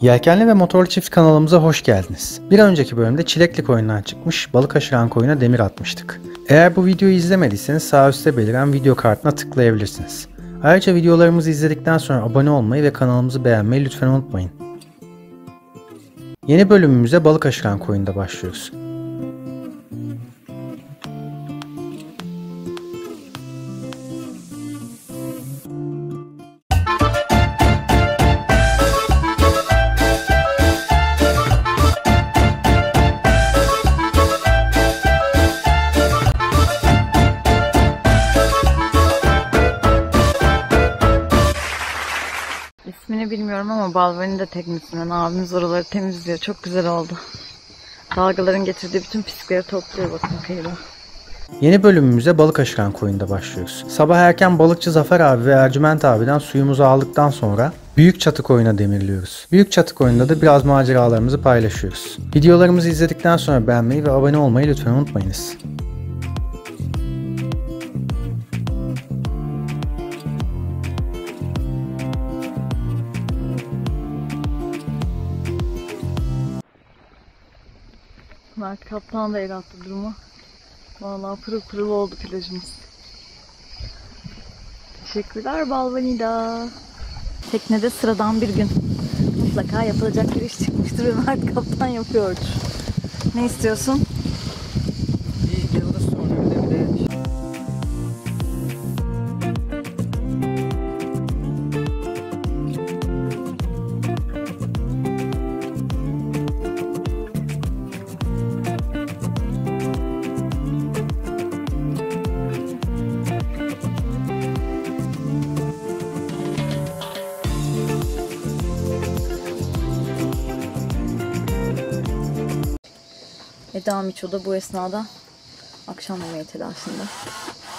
Yelkenli ve Motorlu Çift kanalımıza hoş geldiniz. Bir önceki bölümde Çileklik oyundan çıkmış balık aşıran koyuna demir atmıştık. Eğer bu videoyu izlemediyseniz sağ üstte beliren video kartına tıklayabilirsiniz. Ayrıca videolarımızı izledikten sonra abone olmayı ve kanalımızı beğenmeyi lütfen unutmayın. Yeni bölümümüze balık aşıran koyunda başlıyoruz. Bilmiyorum ama Balvani teknesinden abimiz oraları temizliyor. Çok güzel oldu. Dalgaların getirdiği bütün pislikleri topluyor bakın kıyıda. Yeni bölümümüze balık aşıran koyunda başlıyoruz. Sabah erken balıkçı Zafer abi ve Ercüment abiden suyumuzu aldıktan sonra Büyük Çatı koyuna demirliyoruz. Büyük Çatı koyunda da biraz maceralarımızı paylaşıyoruz. Videolarımızı izledikten sonra beğenmeyi ve abone olmayı lütfen unutmayınız. Mert Kaptan da el attı durumu. Vallahi pırıl pırıl oldu plajımız. Teşekkürler Balvanida. Teknede sıradan bir gün. Mutlaka yapılacak bir iş çıkmıştır ve Kaptan yapıyordur. Ne istiyorsun? Eda Miço da bu esnada akşam yemeği telaşında.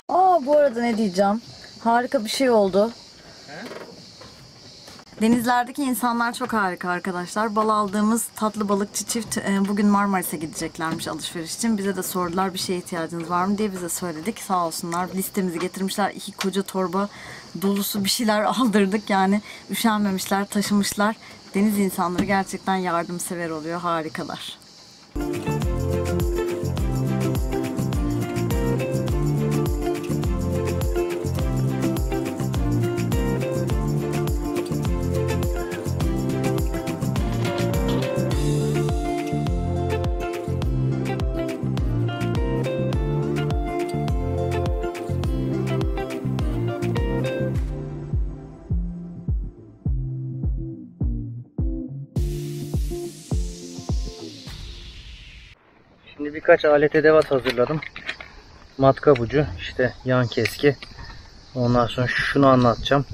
Aa bu arada ne diyeceğim? Harika bir şey oldu. Denizlerdeki insanlar çok harika arkadaşlar. Bal aldığımız tatlı balıkçı çift e, bugün Marmaris'e gideceklermiş alışveriş için. Bize de sordular bir şeye ihtiyacınız var mı diye bize söyledik. Sağ olsunlar listemizi getirmişler. iki koca torba dolusu bir şeyler aldırdık. Yani üşenmemişler, taşımışlar. Deniz insanları gerçekten yardımsever oluyor. Harikalar. Şimdi birkaç alet edevat hazırladım. Matkap ucu, işte yan keski. Ondan sonra şunu anlatacağım.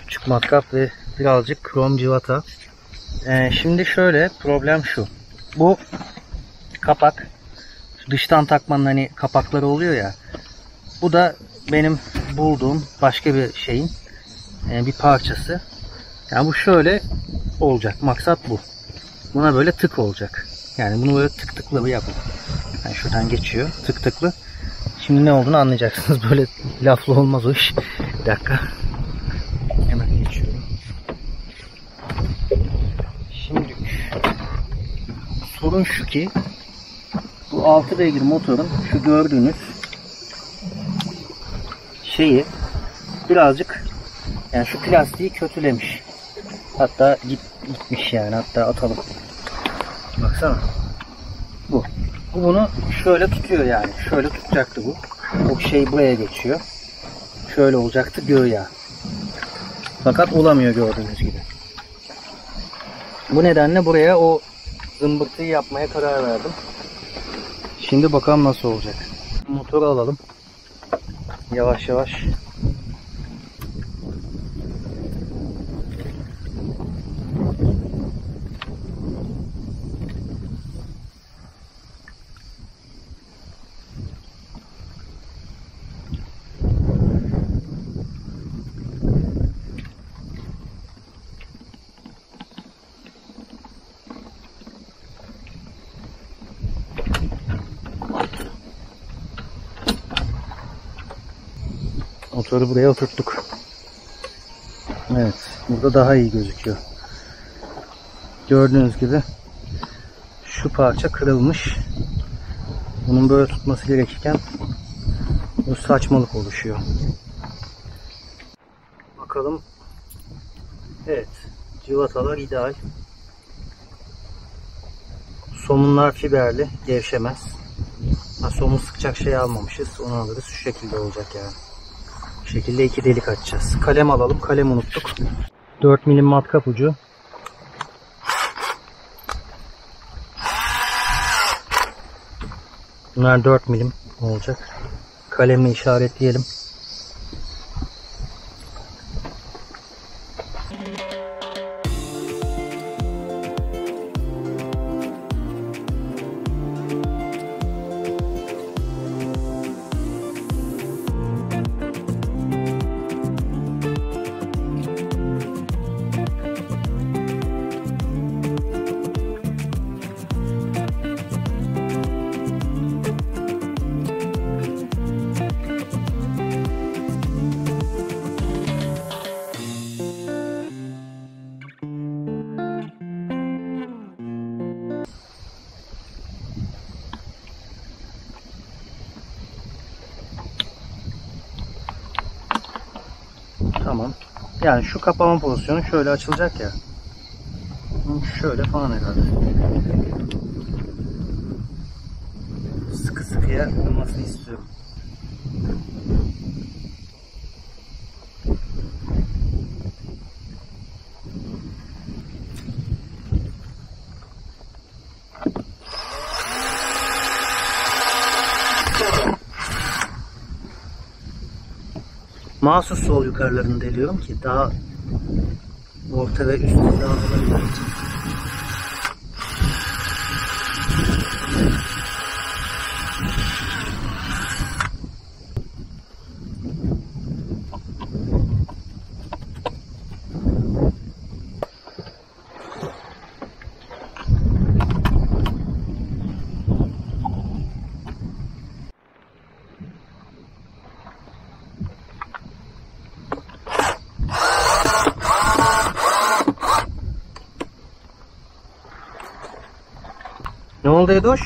Küçük matkap ve birazcık krom civata. Ee, şimdi şöyle problem şu. Bu kapak dıştan takmanın hani kapakları oluyor ya. Bu da benim bulduğum başka bir şeyin e, bir parçası. Yani bu şöyle olacak. Maksat bu. Buna böyle tık olacak. Yani bunu böyle tık tıklı bir yapın. Yani şuradan geçiyor tık tıklı. Şimdi ne olduğunu anlayacaksınız. Böyle laflı olmaz o iş. Bir dakika. Hemen geçiyorum. Şimdi sorun şu ki bu 6 beygir motorun şu gördüğünüz şeyi birazcık yani şu plastiği kötülemiş. Hatta git, gitmiş yani. Hatta atalım. Baksana. Bu. Bu bunu şöyle tutuyor yani. Şöyle tutacaktı bu. O şey buraya geçiyor. Şöyle olacaktı göğe. Fakat olamıyor gördüğünüz gibi. Bu nedenle buraya o zımbırtıyı yapmaya karar verdim. Şimdi bakalım nasıl olacak. Motoru alalım. Yavaş yavaş. Motoru buraya oturttuk. Evet. Burada daha iyi gözüküyor. Gördüğünüz gibi şu parça kırılmış. Bunun böyle tutması gerekirken bu saçmalık oluşuyor. Bakalım. Evet. Civatalar ideal. Somunlar fiberli. Gevşemez. Ha, somun sıkacak şey almamışız. Onu alırız. Şu şekilde olacak yani. Bu şekilde iki delik açacağız. Kalem alalım. Kalem unuttuk. 4 milim matkap ucu. Bunlar 4 milim olacak. Kalemle işaretleyelim. Yani şu kapama pozisyonu şöyle açılacak ya. Şöyle falan herhalde. Sıkı sıkıya olmasını istiyorum. Mahsus sol yukarılarını deliyorum ki daha orta ve üst dağılabilmek için. Ne oldu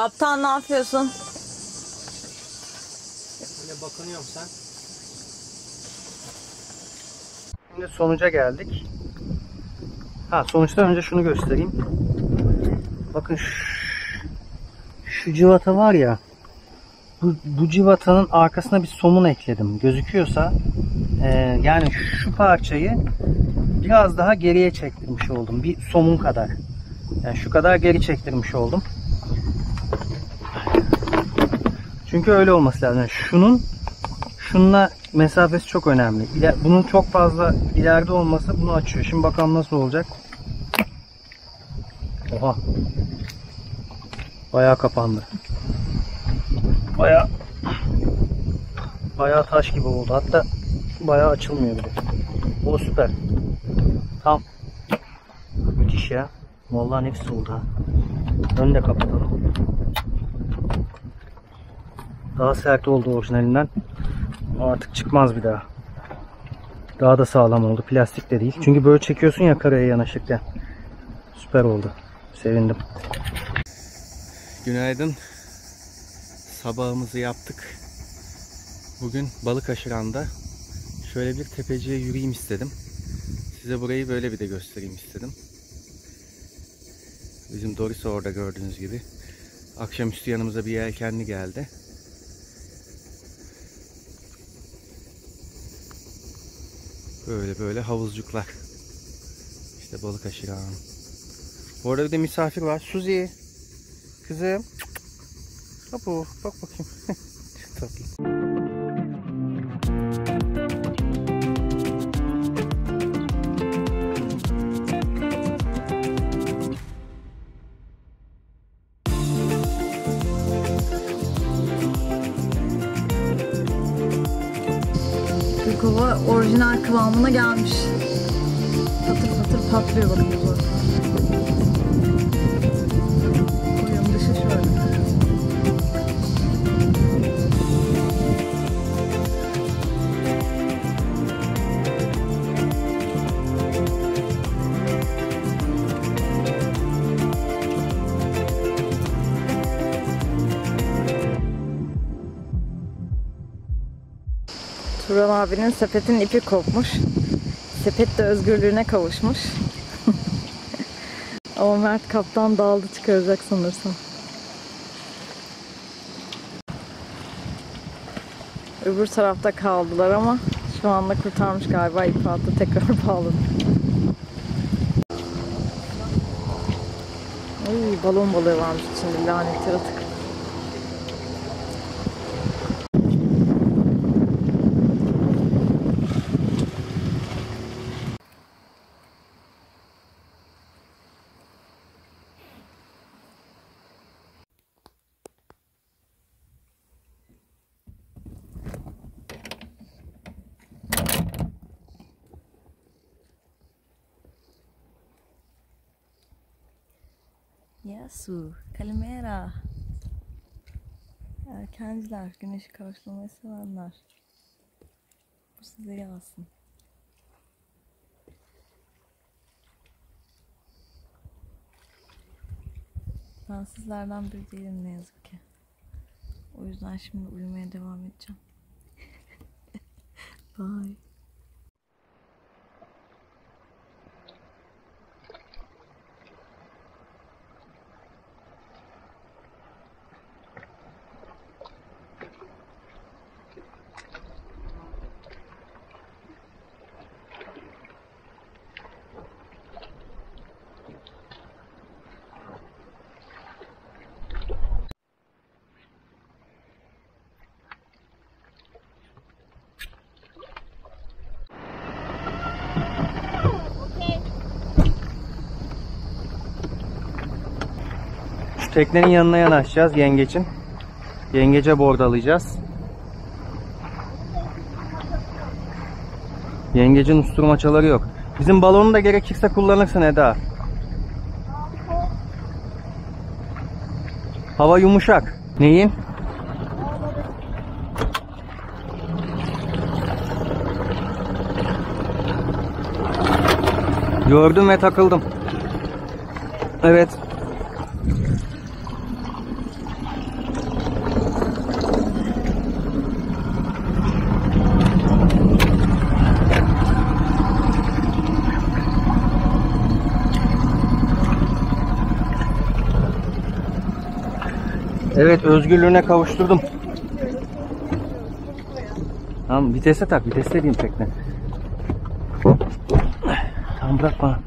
Kaptan ne yapıyorsun? Yine bakınıyorum sen. Şimdi sonuca geldik. Ha sonuçta önce şunu göstereyim. Bakın şu, şu civata var ya. Bu, bu civatanın arkasına bir somun ekledim. Gözüküyorsa e, yani şu parçayı biraz daha geriye çektirmiş oldum. Bir somun kadar. Yani şu kadar geri çektirmiş oldum. Çünkü öyle olması lazım. Yani şunun şununla mesafesi çok önemli. İler- Bunun çok fazla ileride olması bunu açıyor. Şimdi bakalım nasıl olacak. Oha. Bayağı kapandı. Bayağı bayağı taş gibi oldu. Hatta bayağı açılmıyor bile. O süper. Tam müthiş ya. Vallahi nefis oldu ha. Önü de kapatalım. Daha sert oldu orijinalinden. Artık çıkmaz bir daha. Daha da sağlam oldu. Plastik de değil. Çünkü böyle çekiyorsun ya karaya yanaşırken. Süper oldu. Sevindim. Günaydın. Sabahımızı yaptık. Bugün balık aşıranda şöyle bir tepeciye yürüyeyim istedim. Size burayı böyle bir de göstereyim istedim. Bizim Doris orada gördüğünüz gibi. Akşamüstü yanımıza bir yelkenli geldi. Böyle böyle havuzcuklar. İşte balık aşıran. Bu arada bir de misafir var. Suzi. Kızım. Hopu, bak bakayım. Tatlı. Gelmiş. Patır patır patlıyor bakın bu. Koyun dışı şöyle. Turan abinin sepetin ipi kopmuş. Sepet de özgürlüğüne kavuşmuş. Ama Mert kaptan dağıldı çıkaracak sanırsam. Öbür tarafta kaldılar ama şu anda kurtarmış galiba ipi attı tekrar bağladı. Ay balon balığı varmış içinde lanet yaratık. Yasu, Kalimera. Erkenciler, güneşi karşılamayı sevenler. Bu size yazsın. Ben sizlerden biri değilim ne yazık ki. O yüzden şimdi uyumaya devam edeceğim. Bye. Teknenin yanına yanaşacağız yengecin. Yengece bordalayacağız. Yengecin usturmaçaları yok. Bizim balonu da gerekirse kullanırsın Eda. Hava yumuşak. Neyin? Gördüm ve takıldım. Evet. Evet özgürlüğüne kavuşturdum. Tamam vitese tak. Viteste diyeyim tekne. Tamam bırak bana.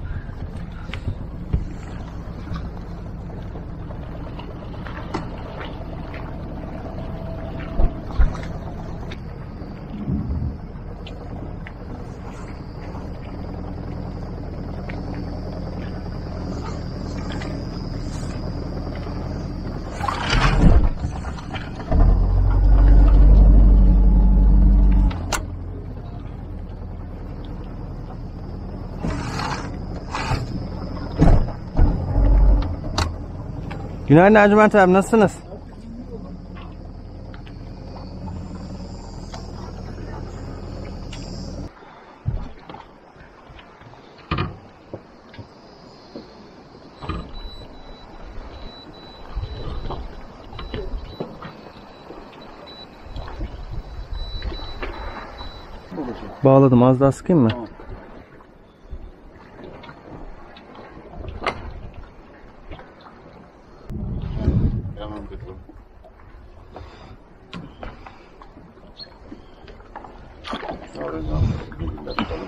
Günaydın Ercüment abi nasılsınız? Bağladım az daha sıkayım mı? Tamam kızım. Oradan bir bakalım.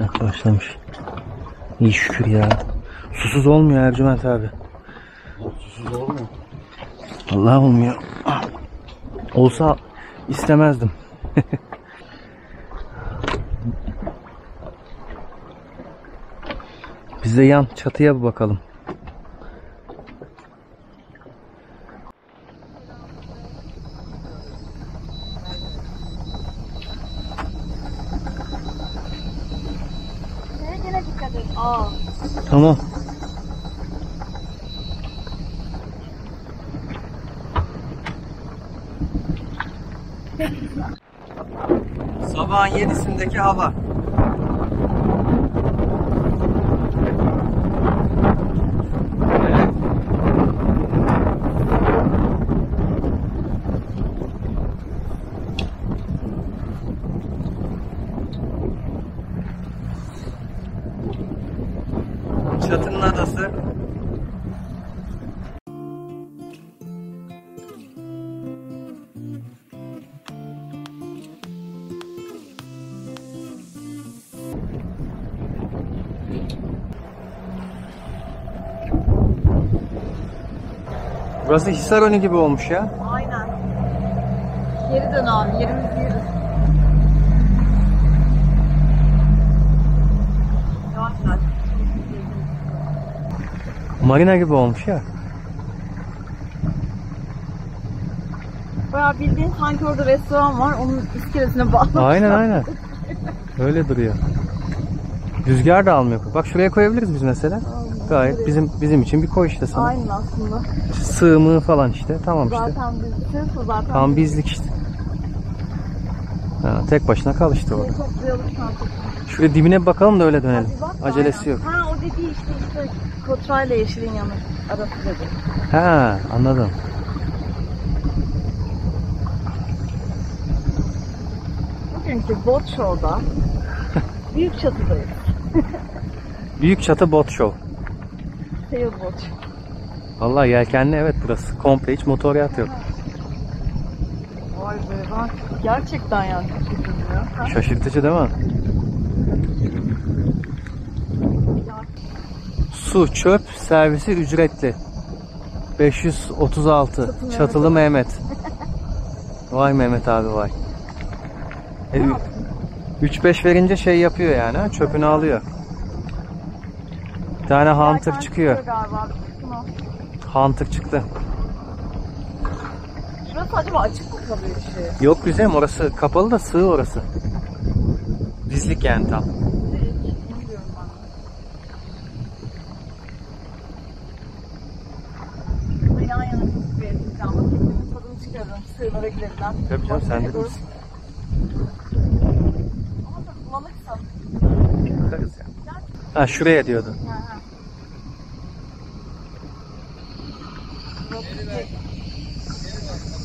Bak başlamış. İyi şükür ya. Susuz olmuyor Ercüment abi. Susuz olmuyor. Vallahi olmuyor. Olsa istemezdim. Biz de yan çatıya bir bakalım. Gene dikkat et. Aa. Tamam. Sabahın yedisindeki hava. Burası Hisaroni gibi olmuş ya. Aynen. Geri dön abi. Yerimizi yürü. Yavaş yavaş. Marina gibi olmuş ya. Bayağı bildiğin sanki orada restoran var. Onun iskelesine bağlı. Aynen aynen. Öyle duruyor. Rüzgar da almıyor. Bak şuraya koyabiliriz biz mesela. Gayet bizim bizim için bir koy işte sana. Aynen aslında. Sığımı falan işte. Tamam işte. Zaten biz zaten Tam bizlik işte. Ha, tek başına kal işte orada. Şuraya dibine bakalım da öyle dönelim. Bak, Acelesi aynen. yok. Ha o dediği işte işte Kotrayla Yeşil'in yanı arası dedi. Ha anladım. Bugünkü bot show'da büyük çatıdayız. Büyük çatı bot show. Sailboat. show. Vallahi yelkenli evet burası. Komple hiç motor yat yok. Vay be ben gerçekten yani ya. Şaşırtıcı değil mi? Su, çöp servisi ücretli. 536. Çatılı Mehmet. Vay Mehmet abi vay. E, 3-5 verince şey yapıyor yani çöpünü alıyor. Bir tane Hunter çıkıyor. Galiba. Hunter çıktı. Şurası acaba açık mı kalıyor şey? Yok güzelim orası kapalı da sığ orası. Bizlik yani tam. Sığınara gidebilen. Tabii canım, sen de bilirsin. Ha şuraya diyordun. Ha, ha. Burası şey-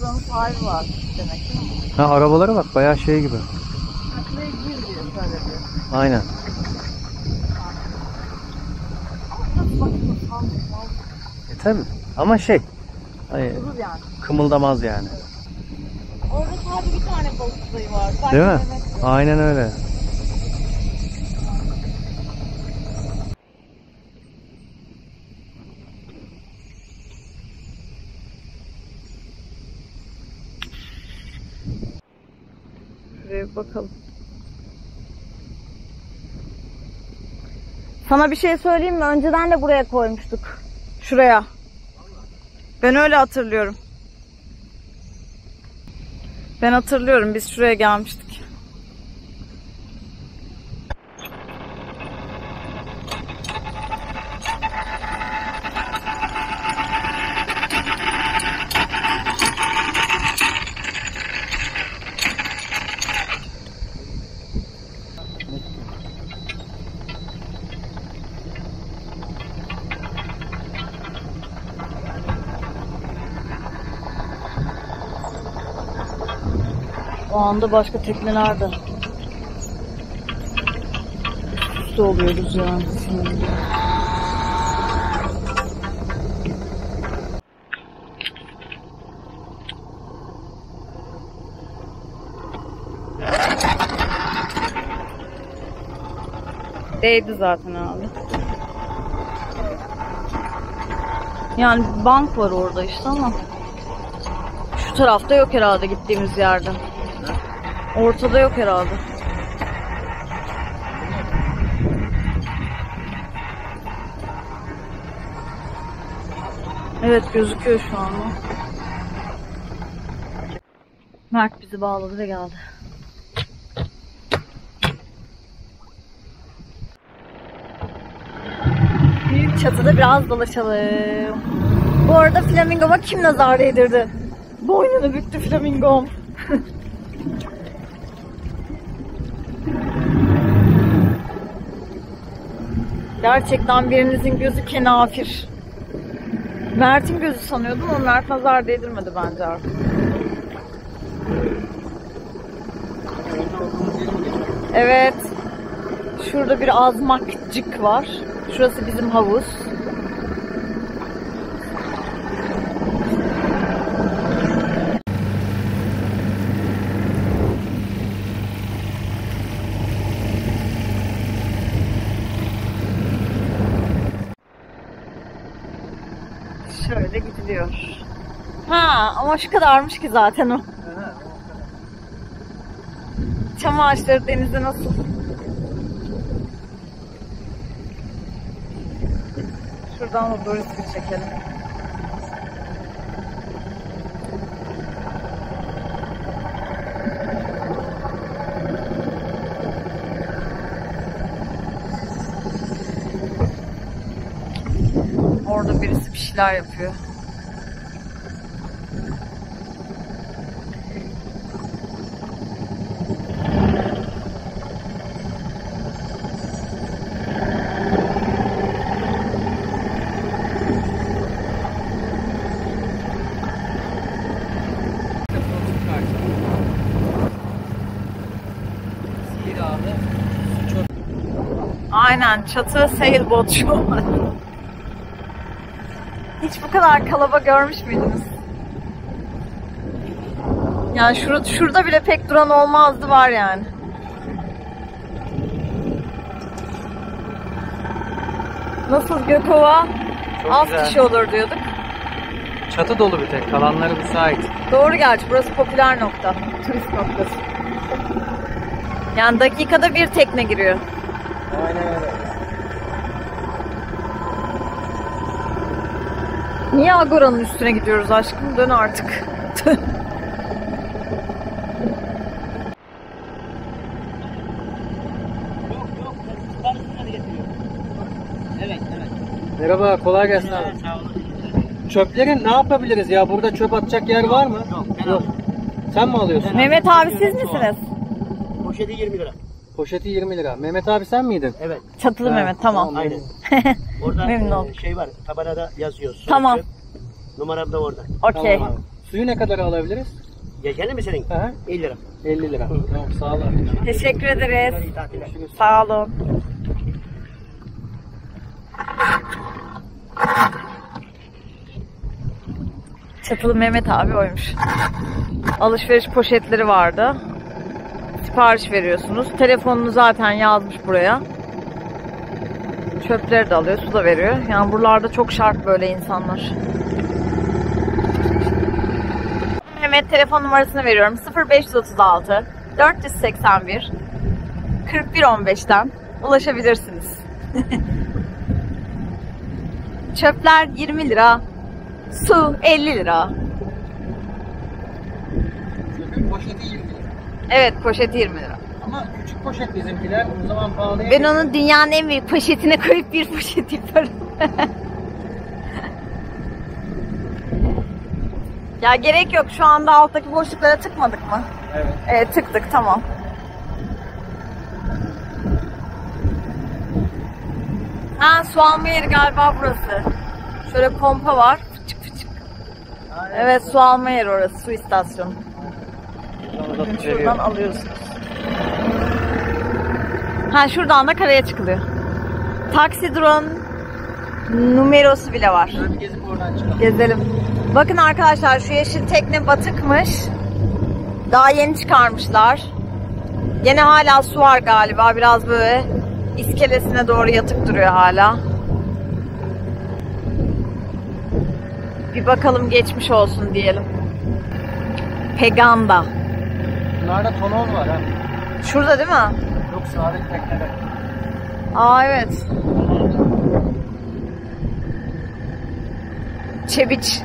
Buranın sahibi var demek? Ha arabalara bak bayağı şey gibi. Gir diyor. Aynen. Ama burası bakın tam tam E tabi. Ama şey. Durur yani. kımıldamaz yani. Orada sadece bir tane balık sayı var. Değil mi? Aynen öyle. Bir bakalım. Sana bir şey söyleyeyim mi? Önceden de buraya koymuştuk. Şuraya. Ben öyle hatırlıyorum. Ben hatırlıyorum. Biz şuraya gelmiştik. O anda başka tekneler de üst üste oluyoruz yani. Değdi zaten abi. Yani bank var orada işte ama şu tarafta yok herhalde gittiğimiz yerde. Ortada yok herhalde. Evet gözüküyor şu anda. Mert bizi bağladı ve geldi. Büyük çatıda biraz dolaşalım. Bu arada flamingoma kim nazar değdirdi? Boynunu büktü flamingom. Gerçekten birinizin gözü kenafir. Mert'in gözü sanıyordum ama Mert nazar değdirmedi bence artık. Evet. Şurada bir azmakcık var. Şurası bizim havuz. Şöyle gidiliyor. Ha ama şu kadarmış ki zaten o. Çam ağaçları denizde nasıl? Şuradan da doğru bir çekelim. Orada birisi bir şeyler yapıyor. Aynen çatı sailboat şu. Hiç bu kadar kalaba görmüş müydünüz? Yani şurada, şurada bile pek duran olmazdı var yani. Nasıl Gökova? Çok Az güzel. kişi olur diyorduk. Çatı dolu bir tek. Kalanları müsait. Doğru gerçi burası popüler nokta. Turist noktası. Yani dakikada bir tekne giriyor. Aynen öyle. Niye Agora'nın üstüne gidiyoruz aşkım? Dön artık. Merhaba, kolay gelsin abi. Çöpleri ne yapabiliriz ya? Burada çöp atacak yer var mı? Yok. Sen mi alıyorsun? Mehmet abi siz misiniz? Poşeti 20 lira. Poşeti 20 lira. Mehmet abi sen miydin? Evet. Çatılı Ha, Mehmet tamam. tamam. Aynen. Orada Memnun e, oldum. şey var. Tabelada yazıyor. Su Tamam. Numaram da orada. Okey. Tamam. Suyu ne kadar alabiliriz? Geçerli mi senin? Aha. 50 lira. 50 lira. Tamam, sağ ol abi. Teşekkür ederiz. İyi tatiller. Sağ olun. Çatılı Mehmet abi oymuş. Alışveriş poşetleri vardı. Sipariş veriyorsunuz. Telefonunu zaten yazmış buraya. Çöpleri de alıyor, su da veriyor. Yani buralarda çok şart böyle insanlar. Mehmet telefon numarasını veriyorum. 0536 481 4115'ten ulaşabilirsiniz. Çöpler 20 lira. Su 50 lira. Çöpün poşeti 20 lira. Evet poşeti 20 lira. Ama küçük poşet bizimkiler. O zaman pahalıya Ben onu dünyanın en büyük poşetine koyup bir poşet yaparım. ya gerek yok. Şu anda alttaki boşluklara tıkmadık mı? Evet. Evet tıktık tamam. Ha su alma yeri galiba burası. Şöyle pompa var. Fıçık fıçık. Evet su alma yeri orası. Su istasyonu. Şuradan alıyorsunuz. Ha şuradan da karaya çıkılıyor. Taksi drone numerosu bile var. Şöyle bir gezip oradan çıkalım. Gezelim. Bakın arkadaşlar şu yeşil tekne batıkmış. Daha yeni çıkarmışlar. Gene hala su var galiba. Biraz böyle iskelesine doğru yatık duruyor hala. Bir bakalım geçmiş olsun diyelim. Peganda. Bunlarda tonon var ha. Şurada değil mi? Yok sağdaki teknede. Aa evet. Çebiç.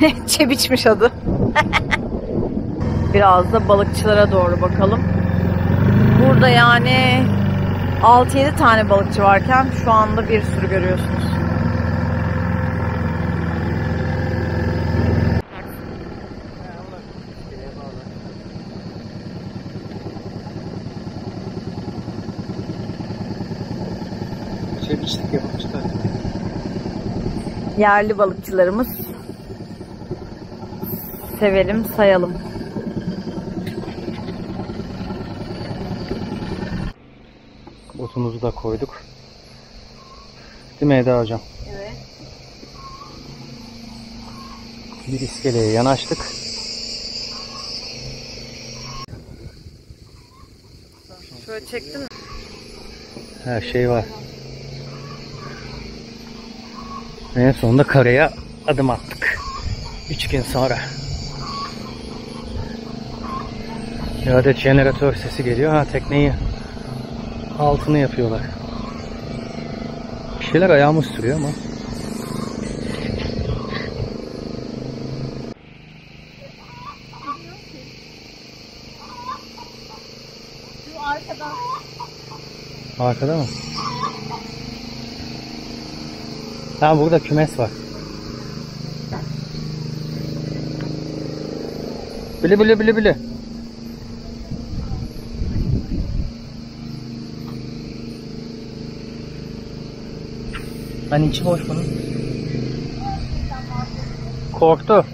Çebiçmiş adı. Biraz da balıkçılara doğru bakalım. Burada yani 6-7 tane balıkçı varken şu anda bir sürü görüyorsunuz. Yerli balıkçılarımız. Sevelim, sayalım. Botumuzu da koyduk. Değil mi Eda hocam? Evet. Bir iskeleye yanaştık. Şöyle çektim. Her şey var. En sonunda karaya adım attık. Üç gün sonra. Bir adet jeneratör sesi geliyor. Ha tekneyi altını yapıyorlar. Bir şeyler ayağımı sürüyor ama. Arkada mı? Ha burada kümes var. Bili bili bili bili. Hani içi boş bunun. Korktu.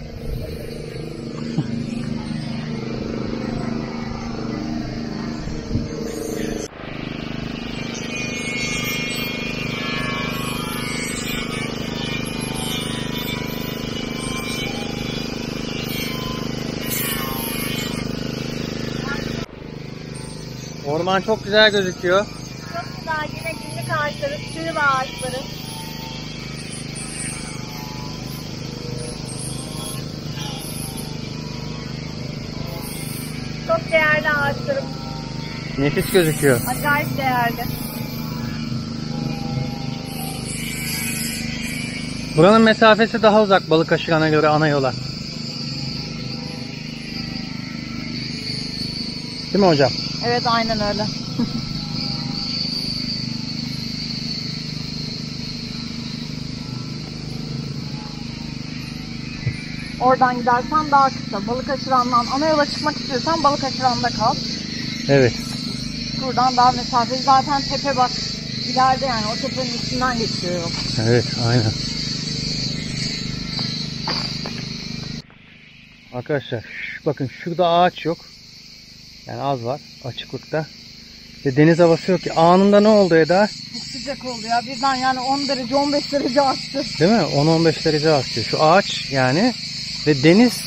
Orman çok güzel gözüküyor. Çok güzel yine günlük ağaçları, sürü ağaçları. Çok değerli ağaçlarım. Nefis gözüküyor. Acayip değerli. Buranın mesafesi daha uzak balık aşırana göre ana yola. Değil mi hocam? Evet aynen öyle. Oradan gidersen daha kısa. Balık aşırandan ana yola çıkmak istiyorsan balık aşıranda kal. Evet. Buradan daha mesafeli. Zaten tepe bak ileride yani o tepenin üstünden geçiyor yol. Evet aynen. Arkadaşlar bakın şurada ağaç yok. Yani az var açıklıkta. Ve deniz havası yok ki. Anında ne oldu Eda? Çok sıcak oldu ya. Birden yani 10 derece 15 derece arttı. Değil mi? 10-15 derece artıyor. Şu ağaç yani ve deniz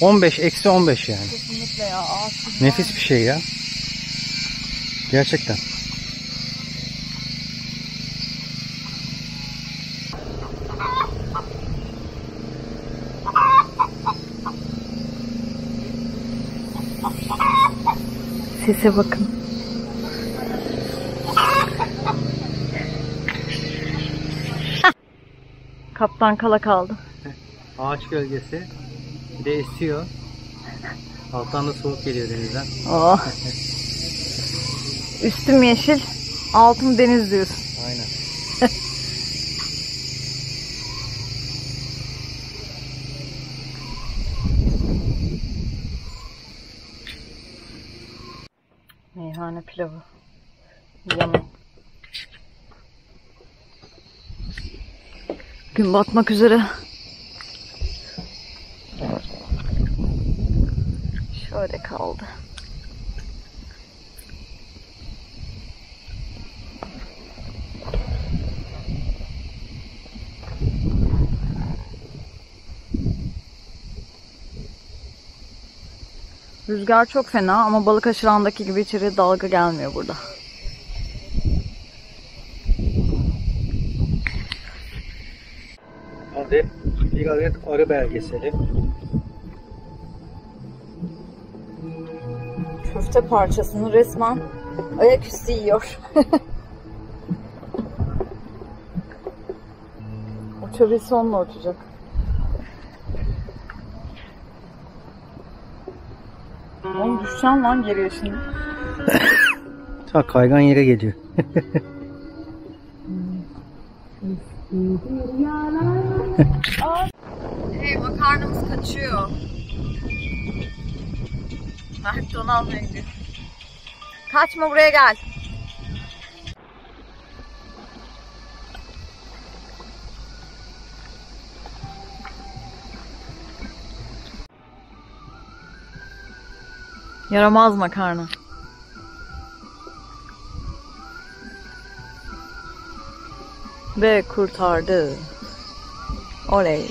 15 eksi 15 yani. Kesinlikle ya. Ağaç Nefis bir şey ya. Gerçekten. Sese bakın. Kaptan kala kaldı. Ağaç gölgesi. Bir de esiyor. Alttan da soğuk geliyor denizden. Oh. Üstüm yeşil, altım deniz diyorsun. Pilavı. Yummy. Gün batmak üzere. Şöyle kaldı. Rüzgar çok fena ama balık aşırandaki gibi içeriye dalga gelmiyor burada. Hadi bir adet arı belgeseli. Köfte parçasını resmen ayaküstü yiyor. Uçabilse onunla uçacak. Düşeceksin lan geriye şimdi. Ha kaygan yere geliyor. Hey makarnamız kaçıyor. Mert onu almaya gidiyor. Kaçma buraya gel. Yaramaz makarna. Ve kurtardı. Oley.